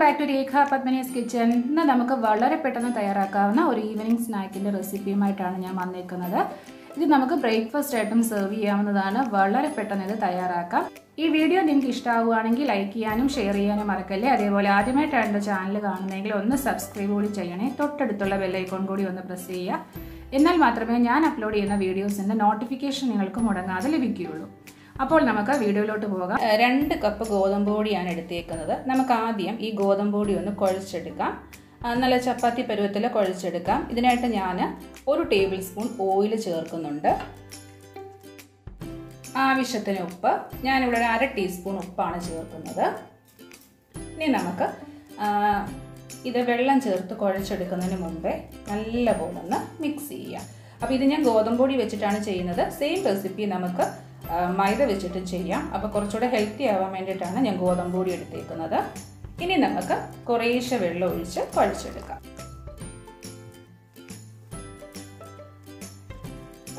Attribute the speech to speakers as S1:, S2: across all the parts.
S1: Back to Rekha Padmani's kitchen ഇന്ന് നമുക്ക് വളരെ പെട്ടെന്ന് തയ്യാറാക്കാവുന്ന ഒരു ഈവനിങ് സ്നാക്കിന്റെ റെസിപ്പിയുമായിട്ടാണ് ഞാൻ വന്നേക്കുന്നത് ഇത് നമുക്ക് ബ്രേക്ക്ഫാസ്റ്റ് ആയിട്ടും സെർവ് ചെയ്യാവുന്നതാണ്. വളരെ പെട്ടെന്ന് ഇത് തയ്യാറാക്കാം. ഈ വീഡിയോ നിങ്ങൾക്ക് ഇഷ്ടമാവുകയാണെങ്കിൽ ലൈക്ക് ചെയ്യാനും ഷെയർ ചെയ്യാനും മറക്കല്ലേ? അതേപോലെ ആദ്യമായിട്ടാണ് എന്റെ ചാനൽ കാണുന്നതെങ്കിൽ ഒന്ന് സബ്സ്ക്രൈബ് കൂടി ചെയ്യണേ. തൊട്ടടുത്തുള്ള ബെല്ലൈക്കോൺ കൂടി ഒന്ന് പ്രസ് ചെയ്യുക. എന്നാൽ മാത്രമേ ഞാൻ അപ്ലോഡ് ചെയ്യുന്ന വീഡിയോസിന്റെ നോട്ടിഫിക്കേഷൻ നിങ്ങൾക്ക് മുടങ്ങാതെ ലഭിക്കുകയുള്ളൂ. അപ്പോൾ നമുക്ക് വീഡിയോയിലോട്ട് പോകാം. രണ്ട് കപ്പ് ഗോതമ്പ് പൊടിയാണ് എടുത്തേക്കുന്നത്. നമുക്ക് ആദ്യം ഈ ഗോതമ്പ് പൊടി ഒന്ന് കുഴച്ചെടുക്കാം. നല്ല ചപ്പാത്തി പരുവത്തിൽ കുഴച്ചെടുക്കാം. ഇതിനായിട്ട് ഞാൻ ഒരു ടേബിൾ സ്പൂൺ ഓയിൽ ചേർക്കുന്നുണ്ട്. ആവശ്യത്തിന് ഉപ്പ്. ഞാനിവിടെ അര ടീസ്പൂൺ ഉപ്പാണ് ചേർക്കുന്നത്. ഇനി നമുക്ക് ഇത് വെള്ളം ചേർത്ത് കുഴച്ചെടുക്കുന്നതിന് മുമ്പേ നല്ലപോലെ ഒന്ന് മിക്സ് ചെയ്യാം. അപ്പോൾ ഇത് ഞാൻ ഗോതമ്പ് പൊടി വെച്ചിട്ടാണ് ചെയ്യുന്നത്. സെയിം റെസിപ്പി നമുക്ക് മൈദ വെച്ചിട്ടും ചെയ്യാം. അപ്പോൾ കുറച്ചുകൂടെ ഹെൽത്തി ആവാൻ വേണ്ടിയിട്ടാണ് ഞാൻ ഗോതമ്പ് പൊടി എടുത്തേക്കുന്നത്. ഇനി നമുക്ക് കുറേശ്ശെ വെള്ളം ഒഴിച്ച് കുഴച്ചെടുക്കാം.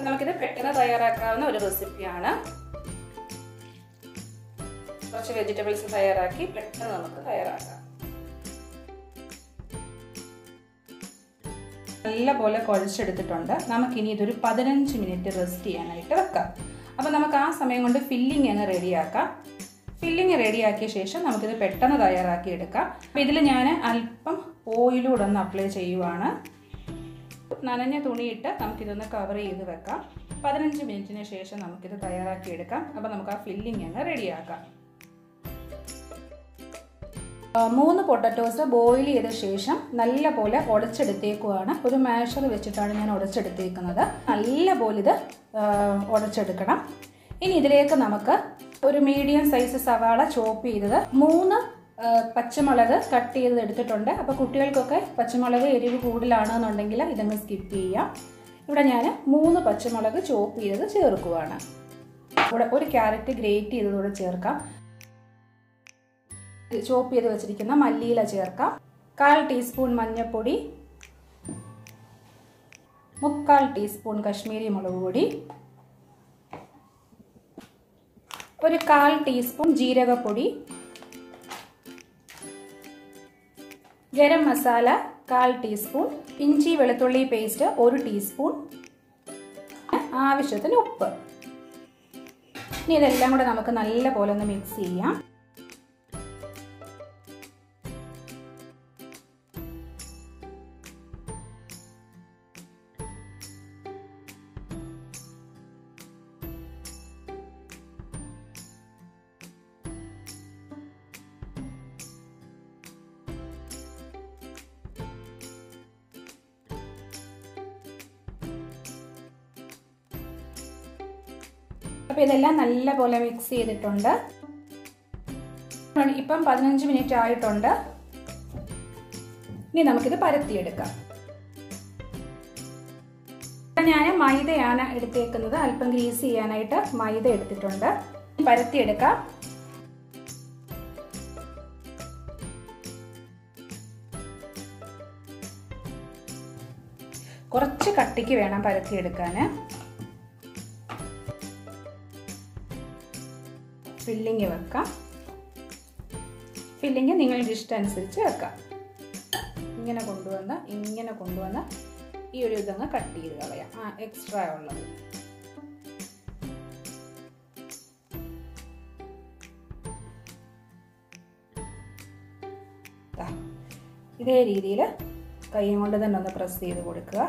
S1: നമുക്കിത് പെട്ടെന്ന് തയ്യാറാക്കാവുന്ന ഒരു റെസിപ്പിയാണ് കുറച്ച് വെജിറ്റബിൾസ് തയ്യാറാക്കി പെട്ടെന്ന് നമുക്ക് തയ്യാറാക്കാം. നല്ലപോലെ കുഴച്ചെടുത്തിട്ടുണ്ട്. നമുക്കിനി ഇതൊരു പതിനഞ്ച് മിനിറ്റ് റെസ്റ്റ് ചെയ്യാനായിട്ട് വെക്കാം. അപ്പോൾ നമുക്ക് ആ സമയം കൊണ്ട് ഫില്ലിംഗ് അങ്ങ് റെഡിയാക്കാം ഫില്ലിംഗ് റെഡിയാക്കിയ ശേഷം നമുക്കിത് പെട്ടെന്ന് തയ്യാറാക്കി എടുക്കാം. അപ്പോൾ ഇതിൽ ഞാൻ അല്പം ഓയിലൂടെ ഒന്ന് അപ്ലൈ ചെയ്യുവാണ്. നനഞ്ഞ തുണിയിട്ട് നമുക്കിതൊന്ന് കവർ ചെയ്ത് വെക്കാം. പതിനഞ്ച് മിനിറ്റിന് ശേഷം നമുക്കിത് തയ്യാറാക്കി എടുക്കാം. അപ്പോൾ നമുക്ക് ആ ഫില്ലിംഗ് അങ്ങ് റെഡിയാക്കാം മൂന്ന് പൊട്ടറ്റോസ് ബോയിൽ ചെയ്ത ശേഷം നല്ല പോലെ ഉടച്ചെടുത്തേക്കുവാണ്. ഒരു മാഷർ വെച്ചിട്ടാണ് ഞാൻ ഉടച്ചെടുത്തേക്കുന്നത്. നല്ല പോലെ ഇത് ഉടച്ചെടുക്കണം. ഇനി ഇതിലേക്ക് നമുക്ക് ഒരു മീഡിയം സൈസ് സവാള ചോപ്പ് ചെയ്തത് മൂന്ന് പച്ചമുളക് കട്ട് ചെയ്ത് എടുത്തിട്ടുണ്ട്. അപ്പോൾ കുട്ടികൾക്കൊക്കെ പച്ചമുളക് എരിവ് കൂടുതലാണെന്നുണ്ടെങ്കിൽ ഇതങ്ങ് സ്കിപ്പ് ചെയ്യാം. ഇവിടെ ഞാൻ മൂന്ന് പച്ചമുളക് ചോപ്പ് ചെയ്തത് ചേർക്കുവാണ്. ഇവിടെ ഒരു ക്യാരറ്റ് ഗ്രേറ്റ് ചെയ്തതൂടെ ചേർക്കാം. ചോപ്പ് ചെയ്ത് വെച്ചിരിക്കുന്ന മല്ലിയില ചേർക്കാം. കാൽ ടീസ്പൂൺ മഞ്ഞൾപ്പൊടി മുക്കാൽ ടീസ്പൂൺ കശ്മീരി മുളക് പൊടി ഒരു കാൽ ടീസ്പൂൺ ജീരകപ്പൊടി ഗരം മസാല കാൽ ടീസ്പൂൺ ഇഞ്ചി വെളുത്തുള്ളി പേസ്റ്റ് ഒരു ടീസ്പൂൺ ആവശ്യത്തിന് ഉപ്പ്. ഇനി ഇതെല്ലാം കൂടെ നമുക്ക് നല്ല പോലെ ഒന്ന് മിക്സ് ചെയ്യാം. അപ്പോൾ ഇതെല്ലാം നല്ല പോലെ മിക്സ് ചെയ്തിട്ടുണ്ട്. ഇപ്പം പതിനഞ്ച് മിനിറ്റ് ആയിട്ടുണ്ട്. ഇനി നമുക്കിത് പരത്തിയെടുക്കാം. ഞാൻ മൈദയാണ് എടുത്തേക്കുന്നത്. അല്പം ഗ്രീസ് ചെയ്യാനായിട്ട് മൈദ എടുത്തിട്ടുണ്ട്. പരത്തിയെടുക്കാം. കുറച്ച് കട്ടിക്ക് വേണം പരത്തിയെടുക്കാൻ ഫില്ലിങ് വെക്കാം. ഫില്ലിങ് നിങ്ങളുടെ ഇഷ്ടം അനുസരിച്ച് വെക്കാം. ഇങ്ങനെ കൊണ്ടുവന്ന് ഇങ്ങനെ കൊണ്ടുവന്ന് ഈ ഒരു ഇതങ്ങ് കട്ട് ചെയ്ത് കളയാം. ആ എക്സ്ട്രാ ഉള്ളത്. ഇതേ രീതിയിൽ കൈ കൊണ്ട് തന്നെ ഒന്ന് പ്രസ് ചെയ്ത് കൊടുക്കുക.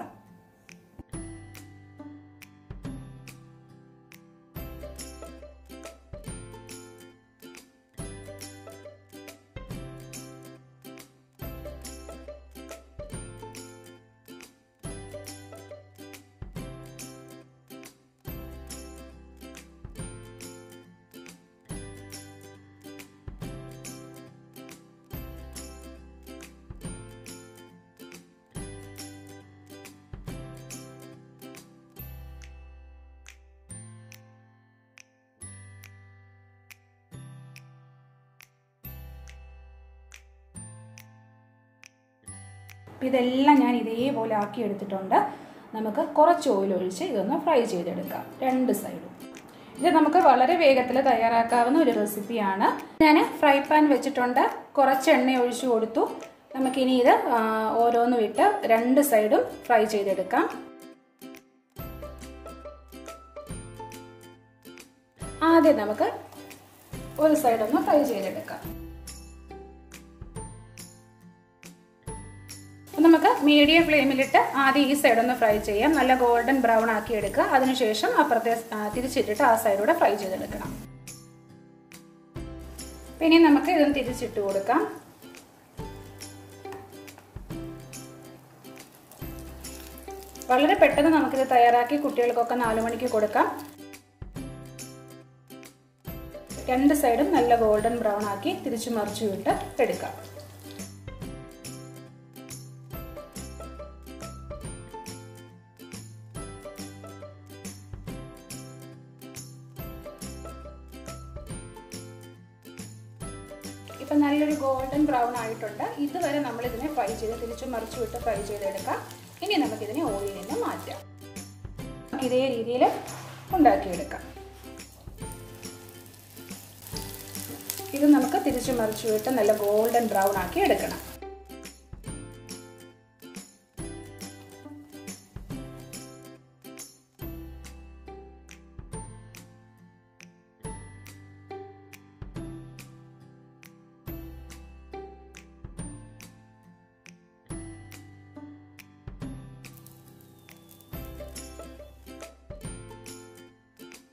S1: അപ്പോൾ ഇതെല്ലാം ഞാൻ ഇതേപോലെ ആക്കി എടുത്തിട്ടുണ്ട്. നമുക്ക് കുറച്ച് ഓയിൽ ഒഴിച്ച് ഇതൊന്ന് ഫ്രൈ ചെയ്തെടുക്കാം. രണ്ട് സൈഡും ഇത് നമുക്ക് വളരെ വേഗത്തിൽ തയ്യാറാക്കാവുന്ന ഒരു റെസിപ്പിയാണ് ഞാൻ ഫ്രൈ പാൻ വെച്ചിട്ടുണ്ട്. കുറച്ച് എണ്ണ ഒഴിച്ചു കൊടുത്തു. നമുക്കിനി ഇത് ഓരോന്നും ഇട്ട് രണ്ട് സൈഡും ഫ്രൈ ചെയ്തെടുക്കാം. ആദ്യം നമുക്ക് ഒരു സൈഡൊന്ന് ഫ്രൈ ചെയ്തെടുക്കാം. നമുക്ക് മീഡിയം ഫ്ലെയിമിലിട്ട് ആദ്യം ഈ സൈഡ് ഒന്ന് ഫ്രൈ ചെയ്യാം. നല്ല ഗോൾഡൻ ബ്രൗൺ ആക്കി എടുക്കുക. അതിനുശേഷം അപ്പുറത്തെ തിരിച്ചിട്ടിട്ട് ആ സൈഡൂടെ ഫ്രൈ ചെയ്തെടുക്കണം. പിന്നെ നമുക്ക് ഇതൊന്ന് തിരിച്ചിട്ട് കൊടുക്കാം. വളരെ പെട്ടെന്ന് നമുക്കിത് തയ്യാറാക്കി കുട്ടികൾക്കൊക്കെ നാലു മണിക്ക് കൊടുക്കാം. രണ്ട് സൈഡും നല്ല ഗോൾഡൻ ബ്രൗൺ ആക്കി തിരിച്ചു മറിച്ചു വിട്ട് എടുക്കാം. ഇപ്പം നല്ലൊരു ഗോൾഡൻ ബ്രൗൺ ആയിട്ടുണ്ട്. ഇതുവരെ നമ്മൾ ഇതിനെ ഫ്രൈ ചെയ്ത് തിരിച്ചു മറിച്ചു വിട്ട് ഫ്രൈ ചെയ്തെടുക്കാം. ഇനി നമുക്കിതിനെ ഓയിലിൽ നിന്ന് മാറ്റാം. ഇതേ രീതിയിൽ ഉണ്ടാക്കിയെടുക്കാം. ഇത് നമുക്ക് തിരിച്ചു മറിച്ചു വിട്ട് നല്ല ഗോൾഡൻ ബ്രൗൺ ആക്കി എടുക്കണം.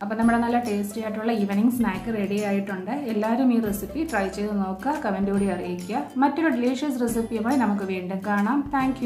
S1: അപ്പോൾ നമ്മുടെ നല്ല ടേസ്റ്റി ആയിട്ടുള്ള ഈവനിങ് സ്നാക്ക് റെഡി ആയിട്ടുണ്ട്. എല്ലാവരും ഈ റെസിപ്പി ട്രൈ ചെയ്ത് നോക്കുക കമന്റ് കൂടി അറിയിക്കുക. മറ്റൊരു ഡെലീഷ്യസ് റെസിപ്പിയുമായി നമുക്ക് വീണ്ടും കാണാം. താങ്ക്